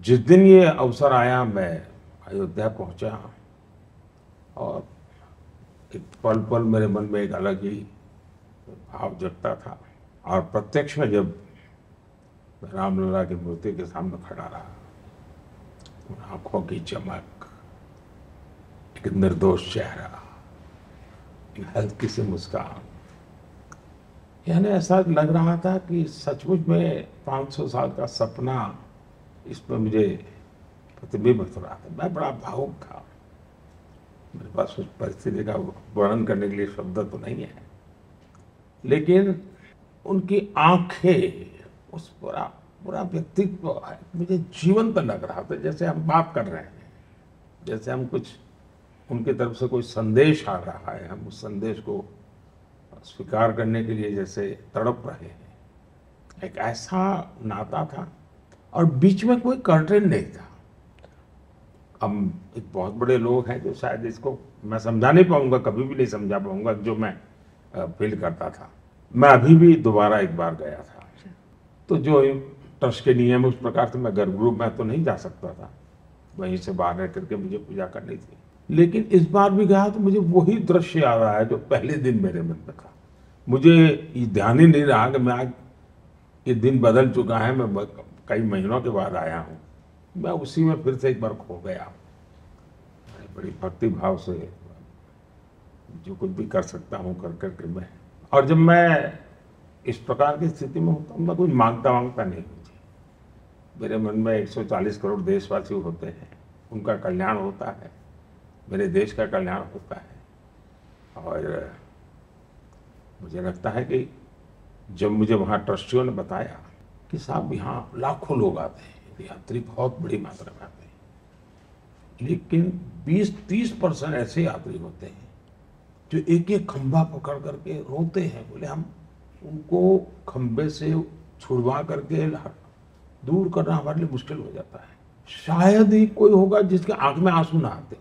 जिस दिन ये अवसर आया, मैं अयोध्या पहुँचा और एक पल पल मेरे मन में एक अलग ही भाव जगता था। और प्रत्यक्ष में जब रामलला की मूर्ति के सामने खड़ा रहा उन आँखों की चमक, एक निर्दोष चेहरा हल्की सी मुस्कान। यानी ऐसा लग रहा था कि सचमुच में 500 साल का सपना इसमें मुझे प्रतिबिंबित हो रहा था मैं बड़ा भावुक था। मेरे पास उस परिस्थिति का वर्णन करने के लिए शब्द तो नहीं है। लेकिन उनकी आँखें उस पूरा पूरा व्यक्तित्व मुझे जीवंत लग रहा था, जैसे हम बात कर रहे हैं। जैसे हम कुछ, उनकी तरफ़ से कोई संदेश आ रहा है, हम उस संदेश को स्वीकार करने के लिए जैसे तड़प रहे हैं। एक ऐसा नाता था और बीच में कोई कर्टेन नहीं था। हम एक बहुत बड़े लोग हैं जो शायद इसको मैं समझा नहीं पाऊँगा, कभी भी नहीं समझा पाऊँगा जो मैं फील करता था। मैं अभी भी दोबारा एक बार गया था। तो जो ट्रस्ट के नियम उस प्रकार से मैं गर्भगृह में तो नहीं जा सकता था। वहीं से बाहर रह करके मुझे पूजा करनी थी। लेकिन इस बार भी गया तो मुझे वही दृश्य आ रहा है जो पहले दिन मेरे मन में था। मुझे ये ध्यान ही नहीं रहा कि मैं आज, ये दिन बदल चुका है, मैं कई महीनों के बाद आया हूँ। मैं उसी में फिर से एक बार खो गया बड़ी भक्ति भाव से जो कुछ भी कर सकता हूँ कर करके मैं और जब मैं इस प्रकार की स्थिति में होता हूँ, मैं कुछ माँगता माँगता नहीं मुझे मेरे मन में 140 करोड़ देशवासी होते हैं, उनका कल्याण होता है, मेरे देश का कल्याण होता है। और मुझे लगता है कि जब मुझे वहाँ ट्रस्टियों ने बताया कि साहब, यहाँ लाखों लोग आते हैं यात्री बहुत बड़ी मात्रा में आते हैं। लेकिन 20-30 परसेंट ऐसे यात्री होते हैं, जो एक एक खंभा पकड़ करके रोते हैं। बोले, हम उनको खंबे से छुड़वा करके दूर करना हमारे लिए मुश्किल हो जाता है। शायद ही कोई होगा जिसके आँख में आँसू ना आते।